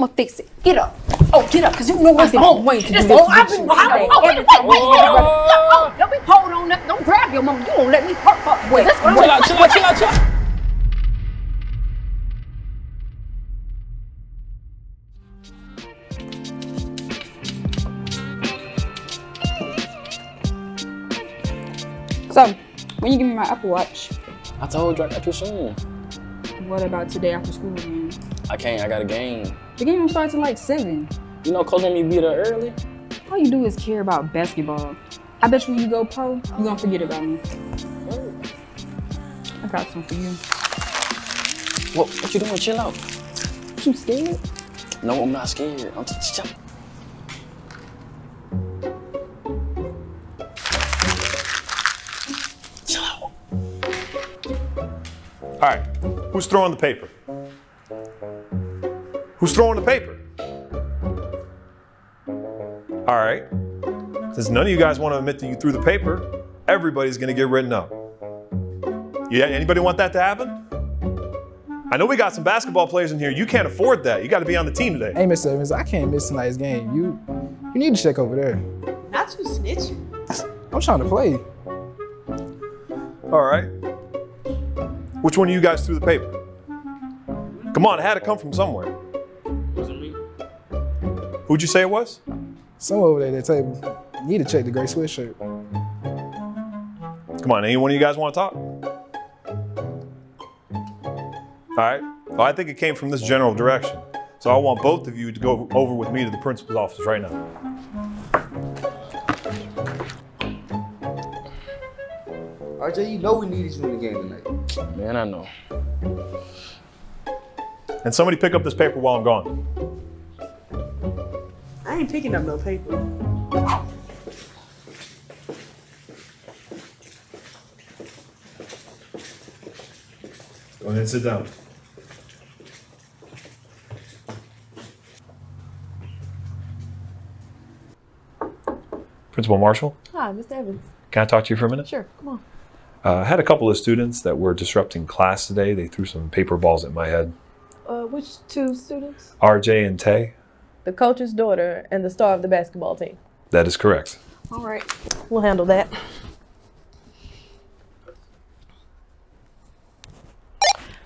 I'ma fix it. Get up. Oh, get up, cause you know what's been wrong. Oh, waiting to do the- this I've been you waiting. today. Oh, wait, wait, wait, wait, get wait. Oh, Don't be holding on nothing. Don't grab your mama. You won't let me hurt her. Wait, that's what Chill out, chill out, chill out, chill out. So, when you give me my Apple Watch, I told you I got you soon. what about today after school again? I can't. I got a game. The game don't start till like 7. You know, coach made me be there early. All you do is care about basketball. I bet you when you go pro, you're gonna forget about me. I got some for you. What? What you doing? Chill out. You scared? No, I'm not scared. I'm just chill. Chill out. All right, who's throwing the paper? Who's throwing the paper? All right, since none of you guys want to admit that you threw the paper, everybody's gonna get written up. Yeah, anybody want that to happen? I know we got some basketball players in here. You can't afford that. You got to be on the team today. Hey, Mr. Evans, I can't miss tonight's game. You you need to check over there. Not you snitching. I'm trying to play. All right. Which one of you guys threw the paper? Come on, it had to come from somewhere. Wasn't me. Who'd you say it was? Somewhere over there at that table. You need to check the gray sweatshirt. Come on, any one of you guys want to talk? All right. Well, I think it came from this general direction. So I want both of you to go over with me to the principal's office right now. RJ, you know we needed you in the game tonight. Man, I know. And somebody pick up this paper while I'm gone. I ain't picking up no paper. Go ahead and sit down. Principal Marshall, Hi, Mr. Evans. can I talk to you for a minute? Sure, come on. Uh, I had a couple of students that were disrupting class today. They threw some paper balls at my head. Uh, which two students? RJ and Tae, The coach's daughter and the star of the basketball team. that is correct. All right, we'll handle that.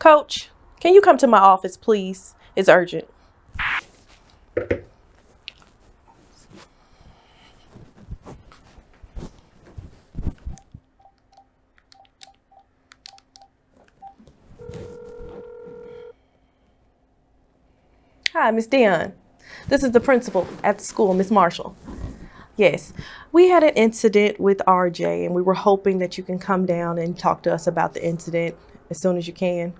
Coach, can you come to my office, please? It's urgent. Hi, Miss Deon. This is the principal at the school, Miss Marshall. Yes, we had an incident with RJ, and we were hoping that you can come down and talk to us about the incident as soon as you can.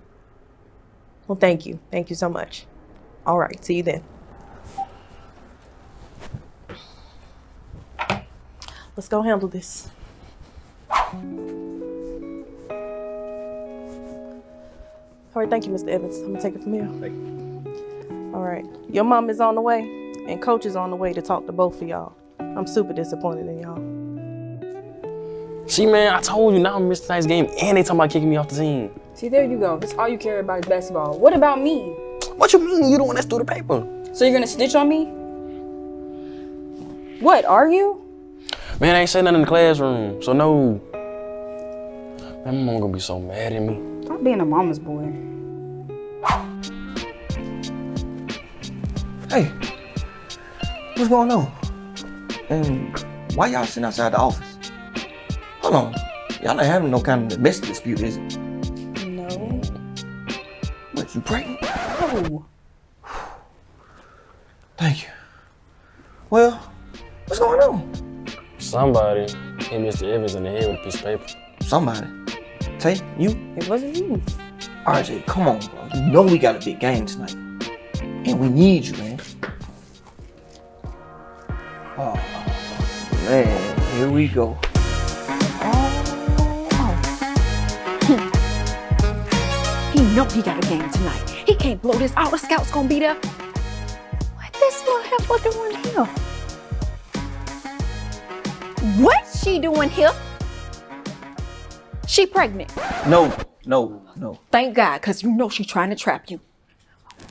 Well, thank you. Thank you so much. All right, see you then. Let's go handle this. All right, thank you, Mr. Evans. I'm gonna take it from here. All right, your mom is on the way, and coach is on the way to talk to both of y'all. I'm super disappointed in y'all. See, man, I told you now I missed tonight's game, and they talking about kicking me off the team. See, there you go. That's all you care about is basketball. What about me? What you mean? You the one that stole the paper? So you're gonna snitch on me? What, are you? Man, I ain't saying nothing in the classroom, so no. Man, my mom gonna be so mad at me. Stop being a mama's boy. Hey, what's going on? And why y'all sitting outside the office? Hold on. Y'all not having no kind of domestic dispute, is it? No. What, you pregnant? No. Thank you. Well, what's going on? Somebody hit Mr. Evans in the head with a piece of paper. Somebody. Tae, you? It wasn't you. RJ, come on, bro. You know we got a big game tonight. And we need you, man. Man. Here we go. He know he got a game tonight. He can't blow this. All the scouts gonna be there. What this little heifer doing here? What's she doing here? She pregnant. No, no, no. Thank God, cause you know she trying to trap you.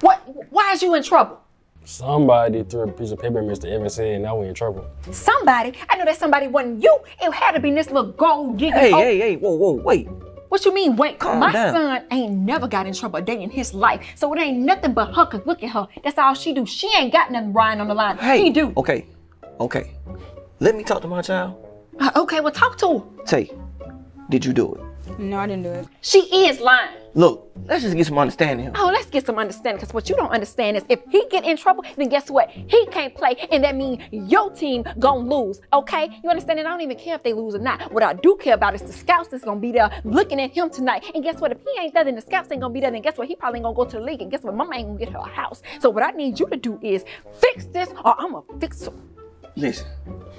What? Why is you in trouble? Somebody threw a piece of paper at Mr. Evans' head and now we're in trouble. Somebody, I know that somebody wasn't you. It had to be this little gold digger. Hey, Oh, hey, hey, whoa, whoa, wait. What you mean, wait? Calm My down. son ain't never got in trouble a day in his life. So it ain't nothing but her, cause look at her. That's all she do. She ain't got nothing riding on the line. Hey. He do. Okay, okay. Let me talk to my child. Uh, okay, well talk to her. Tae, did you do it? No, I didn't do it. She is lying. Look, let's just get some understanding here. Oh, let's get some understanding, because what you don't understand is if he get in trouble, then guess what? He can't play, and that means your team gonna lose, okay? You understand? And I don't even care if they lose or not. What I do care about is the scouts that's gonna be there looking at him tonight. And guess what? If he ain't there, then the scouts ain't gonna be there, then guess what? He probably ain't gonna go to the league, and guess what? Mama ain't gonna get her a house. So what I need you to do is fix this, or I'm gonna fix her. Listen,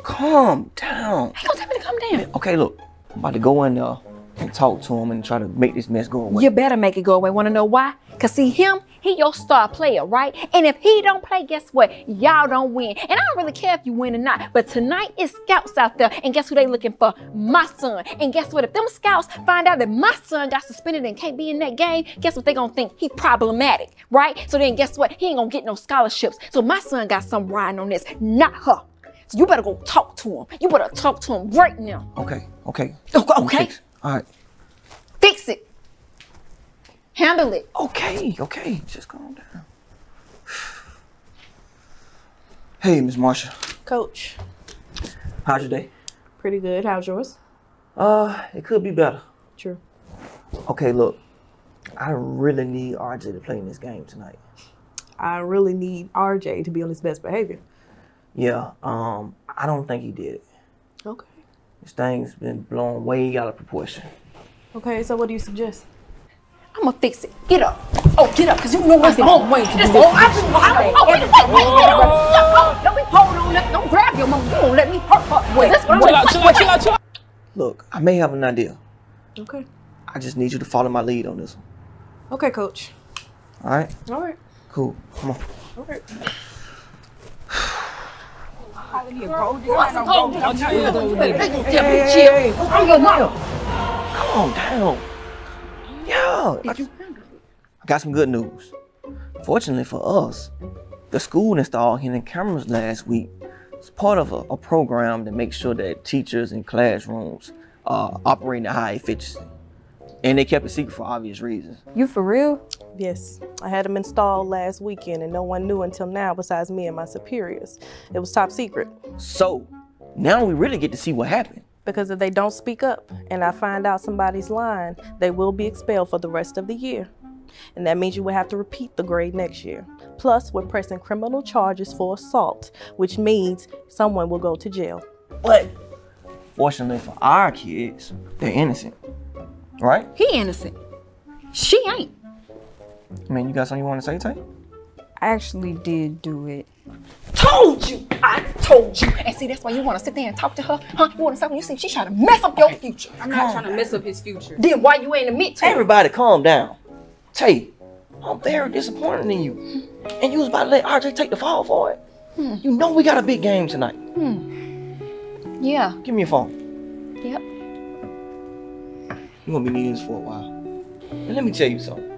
calm down. He gonna tell me to come down. Okay, look, I'm about to go in there and talk to him and try to make this mess go away. You better make it go away. Wanna know why? Cause see him, he your star player, right? And if he don't play, guess what? Y'all don't win. And I don't really care if you win or not. But tonight is scouts out there, and guess who they looking for? My son. And guess what? If them scouts find out that my son got suspended and can't be in that game, guess what they gonna think? He problematic, right? So then guess what? He ain't gonna get no scholarships. So my son got some riding on this, not her. So you better go talk to him. You better talk to him right now. Okay, okay. Okay, okay. Fix it. All right. Fix it. Handle it. Okay, okay. Just calm down. Hey, Miss Marsha. Coach, How's your day? pretty good. How's yours? Uh, it could be better. True. Okay, look. I really need RJ to play in this game tonight. I really need RJ to be on his best behavior. Yeah, um, I don't think he did it. Okay. This thing's been blown way out of proportion. Okay, so what do you suggest? I'm gonna fix it. Get up. Oh, get up, because you know what's wrong. Wait, this oh, I just, I don't, oh, wait, wait, wait, wait, wait. Oh, don't be holding on, let, don't grab your mom. You won't let me hurt her. Wait, that's what I'm Chill out, chill out, chill out, chill out. Look, I may have an idea. Okay. I just need you to follow my lead on this one. Okay, coach. All right? All right. Cool. Come on. All right. Chill. I'm your mom. Calm down. Yeah. I, I got some good news. Fortunately for us, the school installed hidden cameras last week. It's part of a, a program to make sure that teachers in classrooms uh, are operating at high efficiency. And they kept it secret for obvious reasons. You for real? Yes, I had them installed last weekend and no one knew until now besides me and my superiors. It was top secret So now we really get to see what happened. because if they don't speak up and I find out somebody's lying, they will be expelled for the rest of the year. And that means you will have to repeat the grade next year. Plus, we're pressing criminal charges for assault, which means someone will go to jail. But fortunately for our kids, they're innocent. Right? He innocent. She ain't. I mean, you got something you want to say, Tae? I actually did do it. Told you. I told you. And see, that's why you want to sit there and talk to her, huh? You want to say when you see she's trying to mess up your future. I'm not trying to mess up his future. Then why you ain't admit to it? Everybody calm down. Tae, I'm very disappointed in you. And you was about to let RJ take the fall for it. Hmm. You know we got a big game tonight. Hmm. Yeah. Give me your phone. Yep. You're gonna be needing this for a while. And let me tell you something.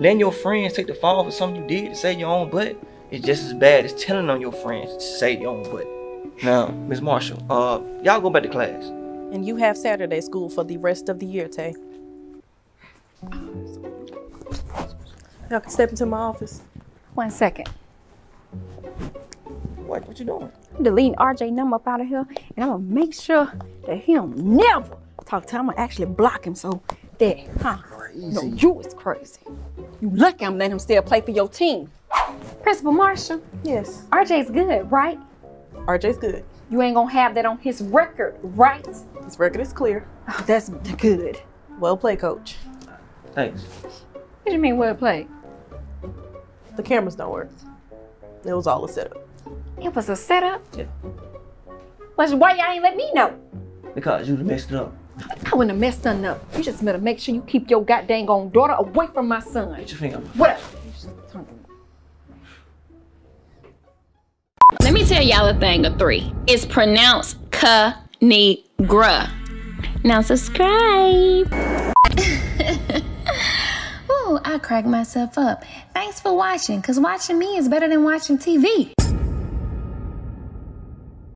Letting your friends take the fall for something you did to save your own butt is just as bad as telling on your friends to save your own butt. Now, Miss Marshall, uh, y'all go back to class. And you have Saturday school for the rest of the year, Tae. Y'all can step into my office. One second. What? What you doing? I'm deleting RJ number up out of here, and I'm gonna make sure that he don't never talk to him. I'm gonna actually block him so that, huh? No, you is crazy. You lucky I'm letting him still play for your team. Principal Marshall, Yes. RJ's good, right? RJ's good. You ain't gonna have that on his record, right? His record is clear. Oh, that's good. Well played, coach. Thanks. What do you mean well played? The cameras don't work. It was all a setup. It was a setup. Yeah. Well, why y'all ain't let me know? Because you messed it up. I wouldn't have messed nothing up. You just better make sure you keep your goddamn on daughter away from my son. Get your finger. Whatever. Let me tell y'all a thing or three. It's pronounced Ka-ni-gra. Now subscribe. Ooh, I crack myself up. Thanks for watching, because watching me is better than watching TV.